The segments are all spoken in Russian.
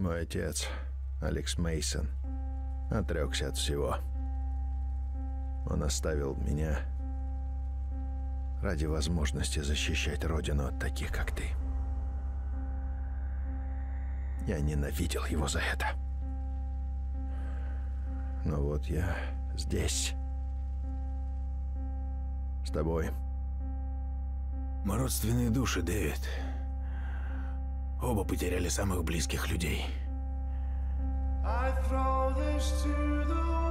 Мой отец, Алекс Мейсон, отрекся от всего. Он оставил меня ради возможности защищать родину от таких, как ты. Я ненавидел его за это. Но вот я здесь. С тобой. Мы родственные души, Дэвид. Оба потеряли самых близких людей. I throw this to the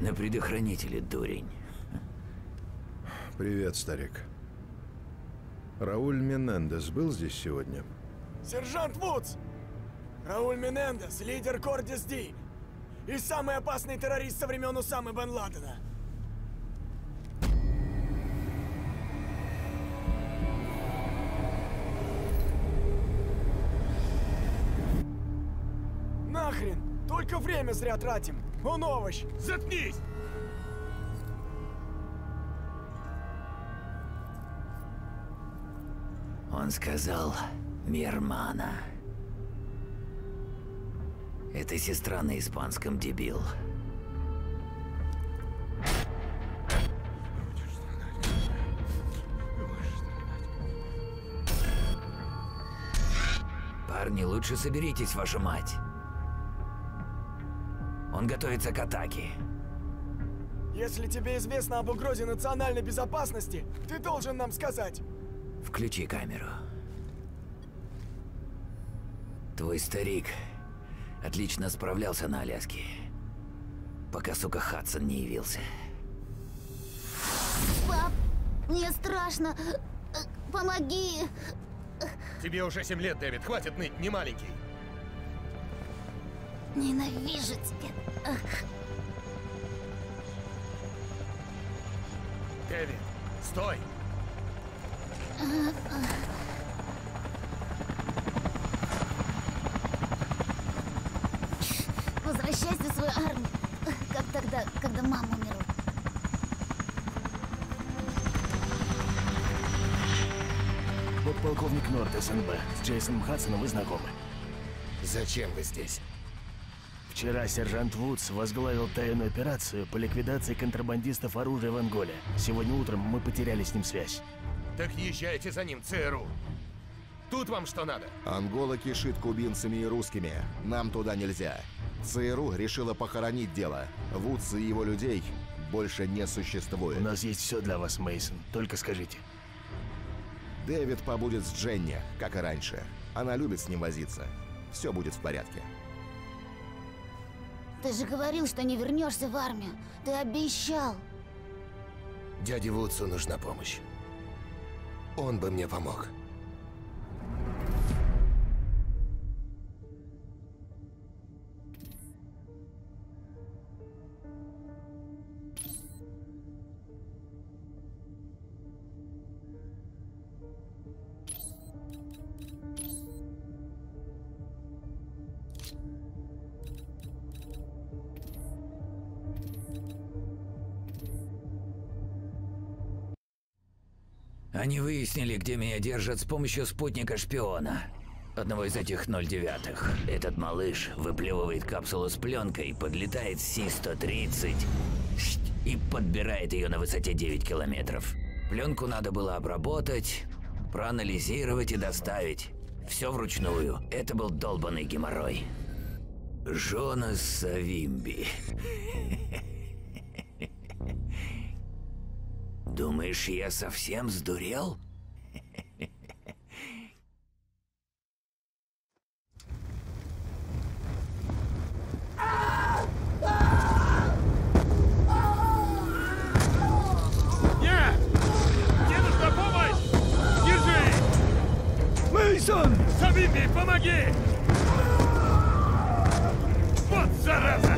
На предохранителе, дурень. Привет, старик. Рауль Менендес был здесь сегодня? Сержант Вудс! Рауль Менендес, лидер Кордис Ди. И самый опасный террорист со времен Усамы Бен Ладена. Время зря тратим. Он овощ. Заткнись! Он сказал Мирмана. Это сестра на испанском дебил. Парни, лучше соберитесь, ваша мать. Он готовится к атаке. Если тебе известно об угрозе национальной безопасности, ты должен нам сказать. Включи камеру. Твой старик отлично справлялся на Аляске. Пока, сука, Хадсон не явился. Пап, мне страшно. Помоги. Тебе уже 7 лет, Дэвид, хватит ныть, не маленький. Ненавижу тебя. Ах, Дэвид, стой! Возвращайся в свою армию. Как тогда, когда мама умерла. Подполковник Норд, СНБ. С Джейсоном Хадсоном вы знакомы. Зачем вы здесь? Вчера сержант Вудс возглавил тайную операцию по ликвидации контрабандистов оружия в Анголе. Сегодня утром мы потеряли с ним связь. Так езжайте за ним, ЦРУ. Тут вам что надо? Ангола кишит кубинцами и русскими. Нам туда нельзя. ЦРУ решила похоронить дело. Вудс и его людей больше не существует. У нас есть все для вас, Мейсон. Только скажите. Дэвид побудет с Дженни, как и раньше. Она любит с ним возиться. Все будет в порядке. Ты же говорил, что не вернешься в армию. Ты обещал. Дяде Вудсу нужна помощь. Он бы мне помог. Они выяснили, где меня держат с помощью спутника-шпиона. Одного из этих 09-х. Этот малыш выплевывает капсулу с пленкой, подлетает Си-130 и подбирает ее на высоте 9 километров. Пленку надо было обработать, проанализировать и доставить. Все вручную. Это был долбанный геморрой. Жонас Савимби. Думаешь, я совсем сдурел? Мейсон! Помоги! Вот зараза!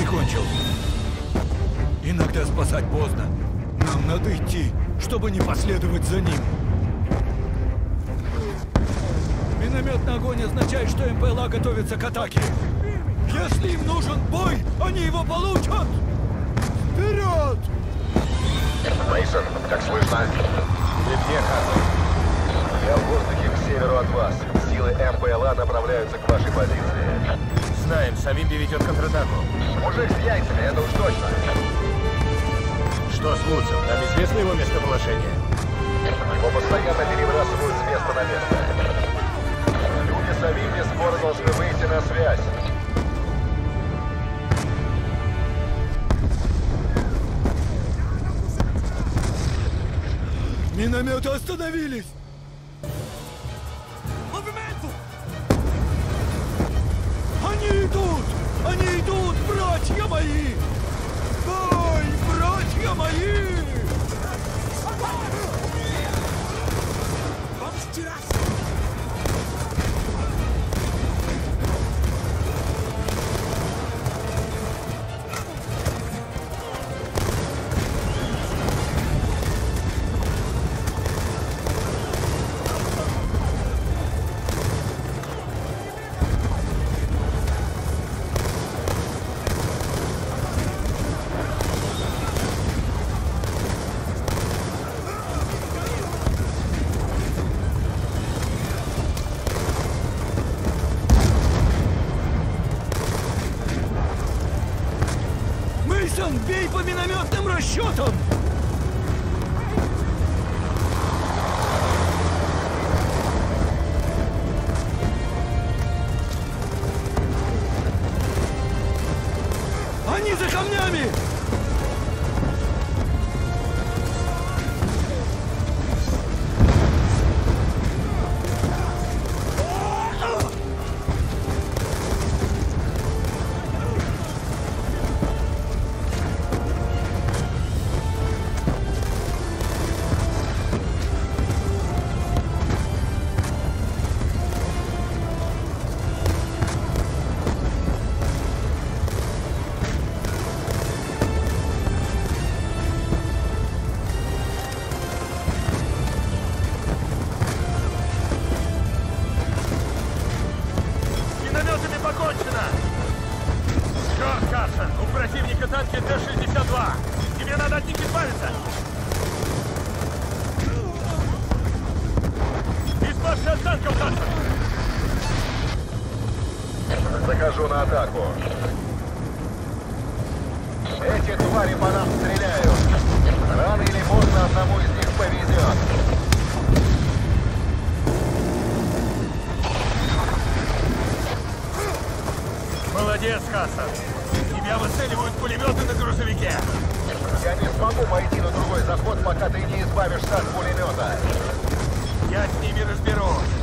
Прикончил. Иногда спасать поздно. Нам надо идти, чтобы не последовать за ним. Минометный огонь означает, что МПЛА готовится к атаке. Если им нужен бой, они его получат! Вперед! Мейсон, как слышно? Где? Я в воздухе к северу от вас. Силы МПЛА направляются к вашей позиции. Знаем, Савимби ведет контратаку. Мужик с яйцами, это уж точно. Что с Вудсом? Нам известно его местоположение? Его постоянно перебрасывают с места на место. Люди Савимби скоро должны выйти на связь. Минометы остановились! Молодец, Хасан! Тебя выцеливают пулеметы на грузовике! Я не смогу пойти на другой заход, пока ты не избавишься от пулемета. Я с ними разберусь!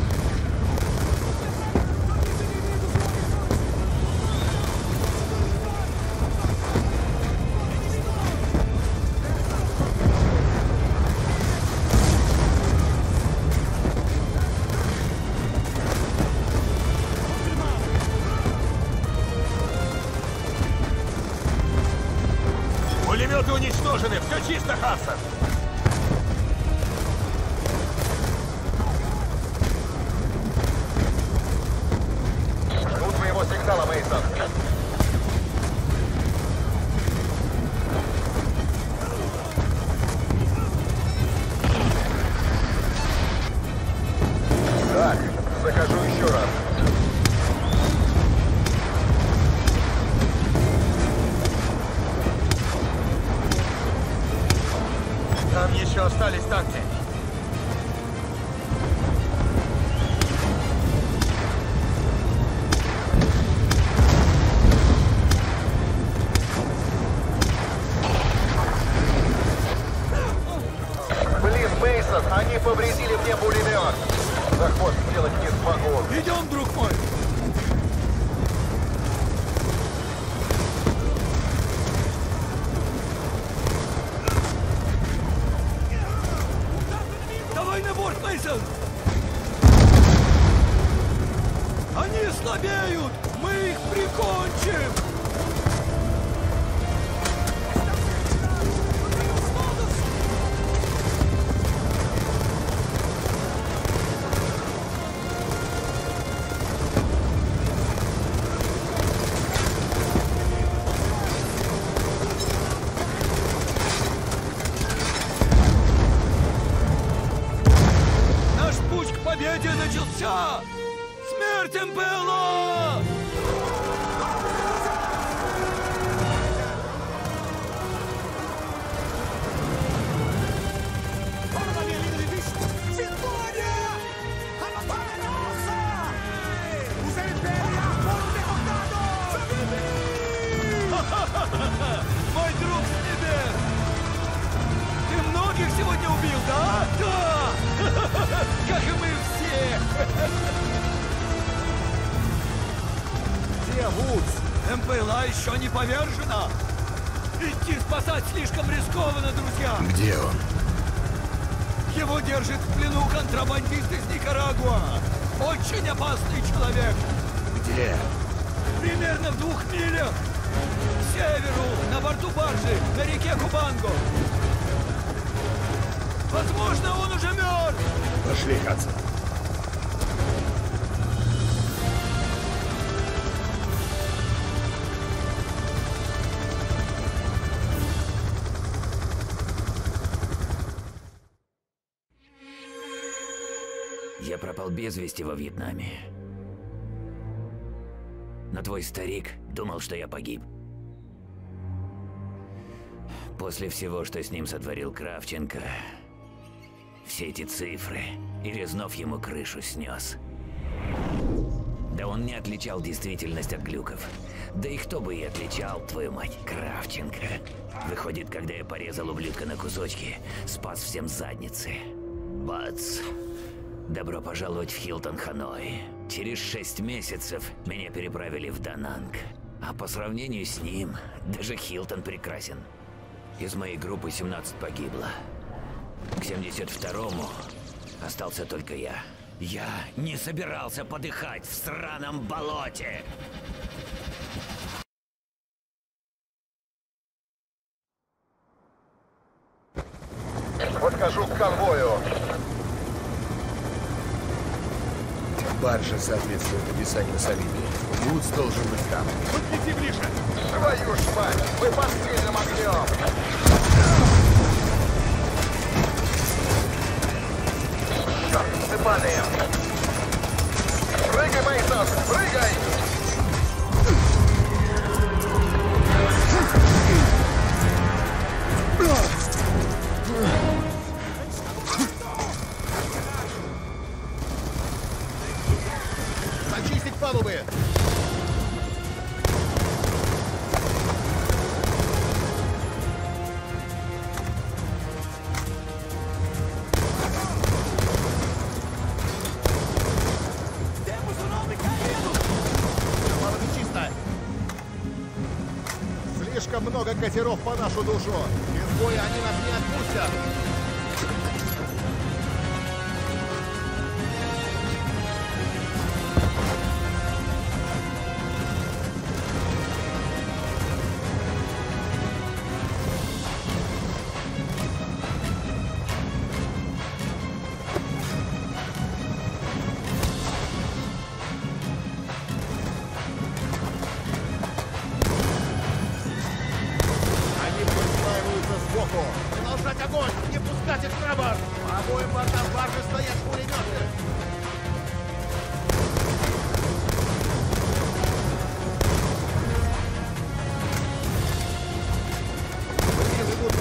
Так, захожу еще раз. Двух милях! К северу, на борту баржи, на реке Кубанго! Возможно, он уже мертв! Пошли, Хадсон. Я пропал без вести во Вьетнаме. Но твой старик думал, что я погиб. После всего, что с ним сотворил Кравченко, все эти цифры, и Резнов ему крышу снес. Да он не отличал действительность от глюков. Да и кто бы и отличал, твою мать, Кравченко. Выходит, когда я порезал ублюдка на кусочки, спас всем задницы. Бац. Добро пожаловать в Хилтон, Ханой. Через шесть месяцев меня переправили в Дананг. А по сравнению с ним, даже Хилтон прекрасен. Из моей группы 17 погибло. К 72-му остался только я. Я не собирался подыхать в сраном болоте. соответствует описанию Солидии. Вудс должен быть там. Подпити ближе! Твою ж мать! Мы по огнем! Черт, мы падаем! Прыгай, Бойцов! Прыгай! катеров по нашу душу. Без боя они нас не отпустят.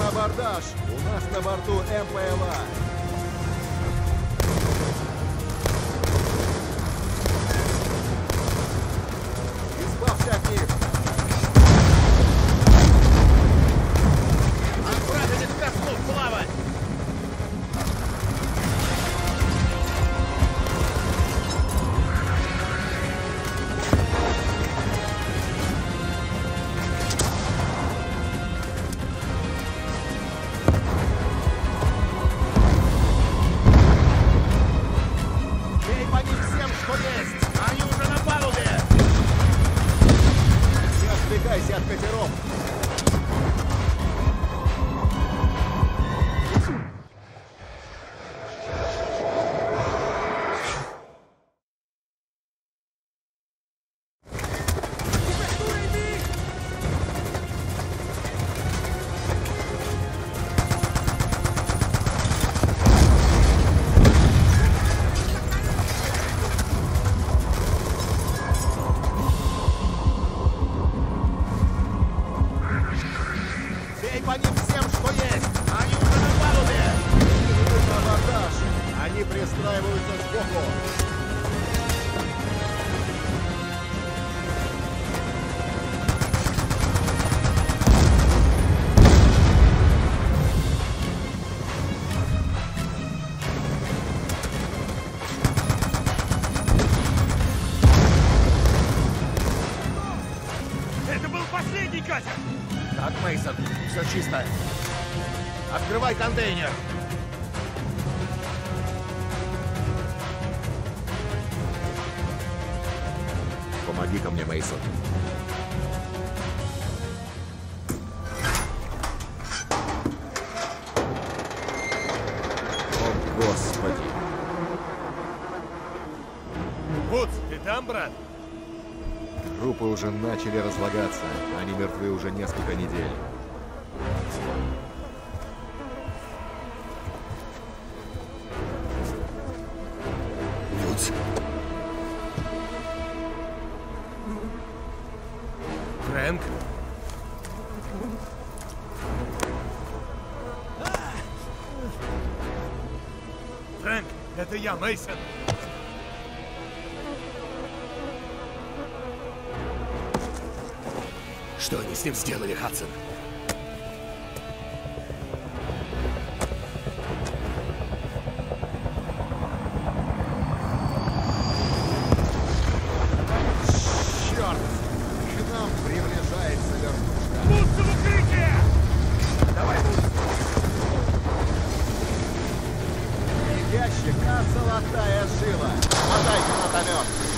абордаж! У нас на борту МПЛА! Господи. Вудс, ты там, брат? Группы уже начали разлагаться. Они мертвы уже несколько недель. Сэр Мейсон. Что они с ним сделали, Хадсон? Чека, золотая жила! Отдай гранатомет!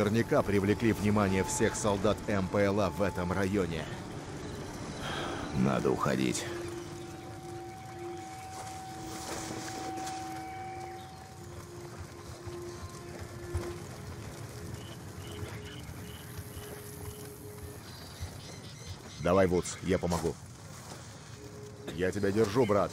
наверняка привлекли внимание всех солдат МПЛА в этом районе. Надо уходить. Давай, Вудс, я помогу. Я тебя держу, брат.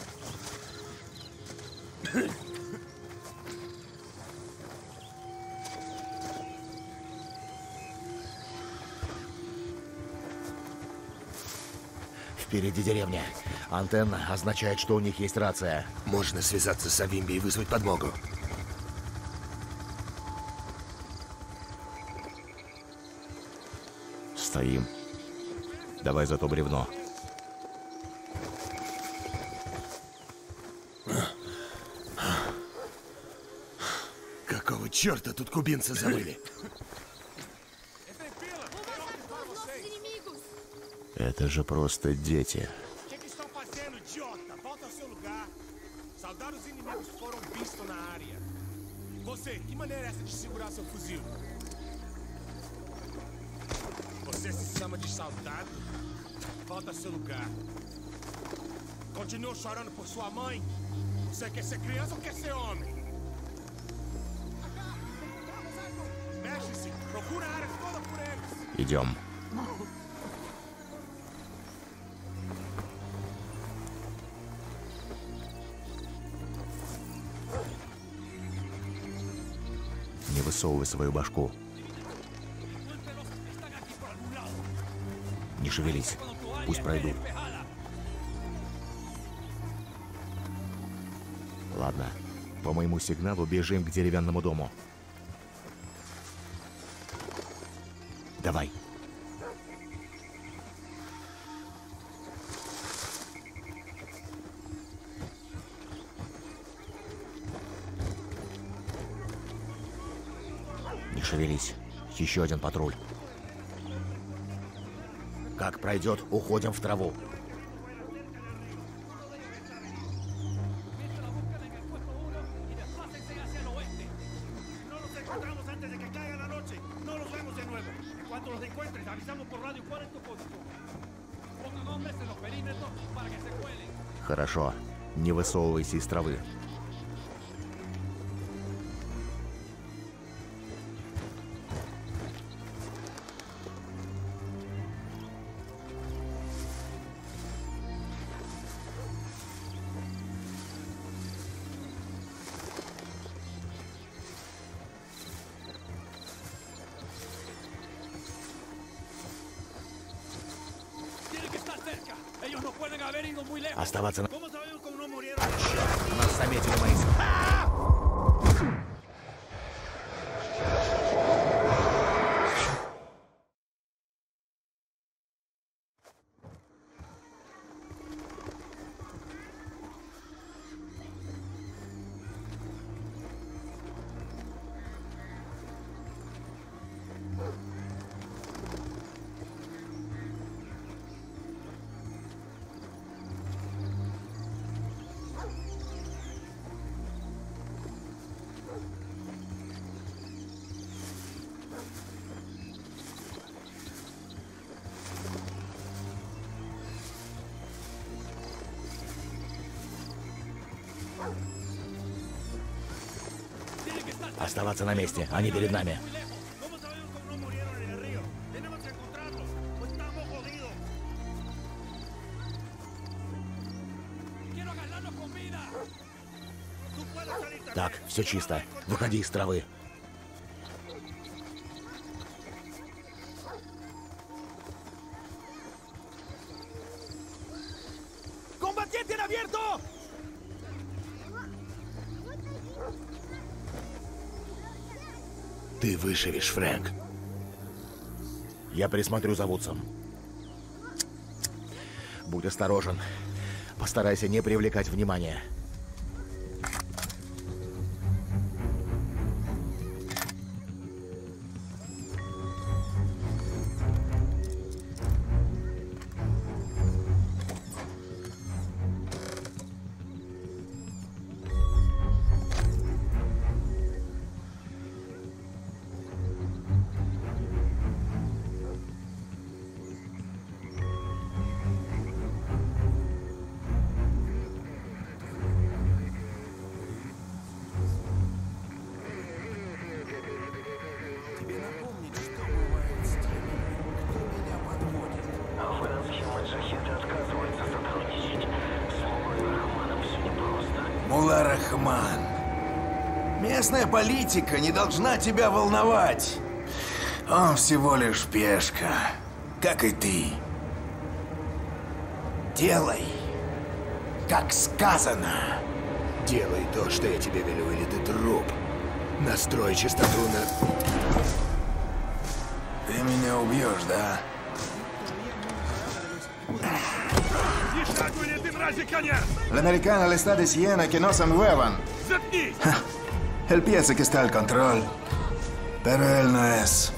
Впереди деревня. Антенна означает, что у них есть рация. Можно связаться с Авимби и вызвать подмогу. Стоим. Давай за то бревно. Какого черта тут кубинцы забыли? Это же просто дети. Você, que maneira é essa de segurar seu fuzil? Você se chama de soldado? Volta ao seu lugar. Continua chorando por sua mãe? Você quer ser criança ou quer ser homem? Mexe-se! Procura a área toda por eles! Идем. Высовывай свою башку. Не шевелись. Пусть пройдут. Ладно. По моему сигналу бежим к деревянному дому. Шевелись. Еще один патруль. Как пройдет, уходим в траву. No los encontramos antes de Оставаться на... ¿Cómo sabemos cómo no murieron? Нас заметили, Мейсон. Оставаться на месте, они перед нами. Так, все чисто. Выходи из травы. Ты выживешь, Фрэнк. Я присмотрю за Вудсом. Будь осторожен. Постарайся не привлекать внимания. Рахман. Местная политика не должна тебя волновать. Он всего лишь пешка, как и ты. Делай, как сказано. Делай то, что я тебе велю, или ты труп. Настрой чистоту на... Ты меня убьешь, да? La americana le está diciendo que no se muevan. Él piensa que está al control, pero él no es.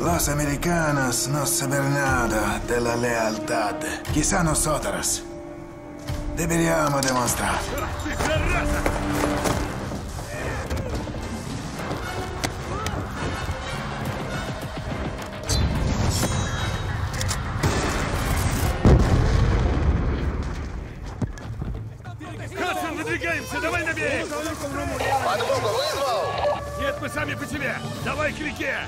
Los americanos no saben nada de la lealtad. Quizá nosotros deberíamos demostrar. Выдвигаемся! Давай на берег! Подмогу вызвал! Нет, мы сами по себе! Давай к реке!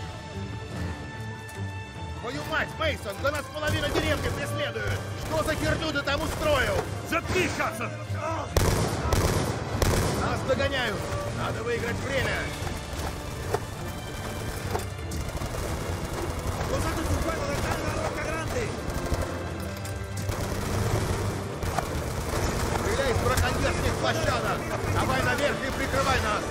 Твою мать, Мейсон, да нас половина деревни преследует! Что за херню ты там устроил? Заткнись, Хадсон! Нас догоняют! Надо выиграть время! Площадок! Давай наверх и прикрывай нас!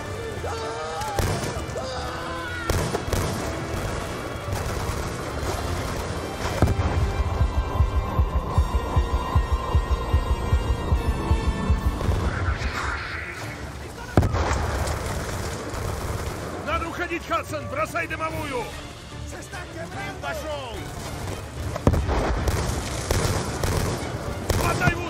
Надо уходить, Хадсон! Бросай дымовую! Пошел! Хватай Вудса!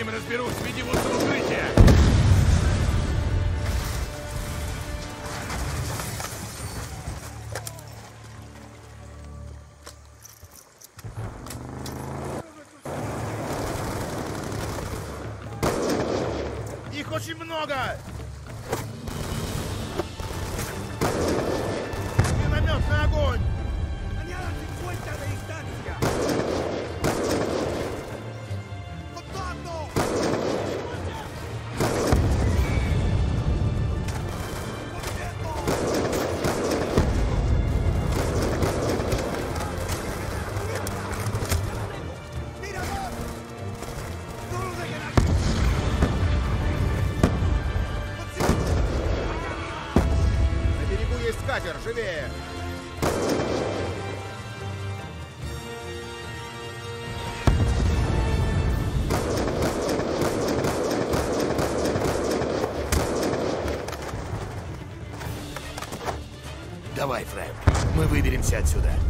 Ним разберусь, веди Вудса в укрытие! Их очень много! мы выберемся отсюда.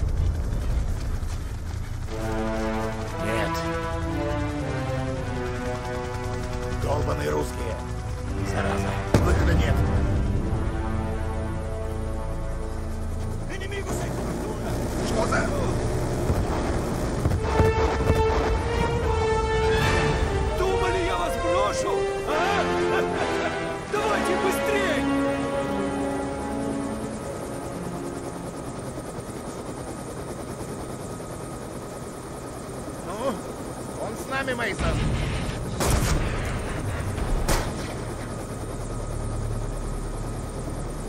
Мейсон.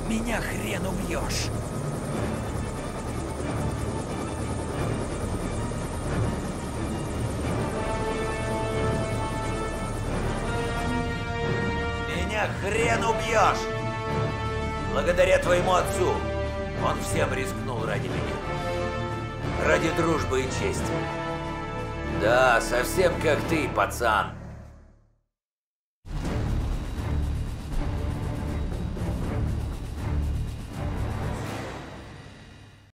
Меня хрен убьешь. Меня хрен убьешь! Благодаря твоему отцу он всем рискнул ради меня. Ради дружбы и чести. Да, совсем как ты, пацан.